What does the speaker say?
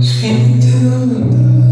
힘이 태어난다.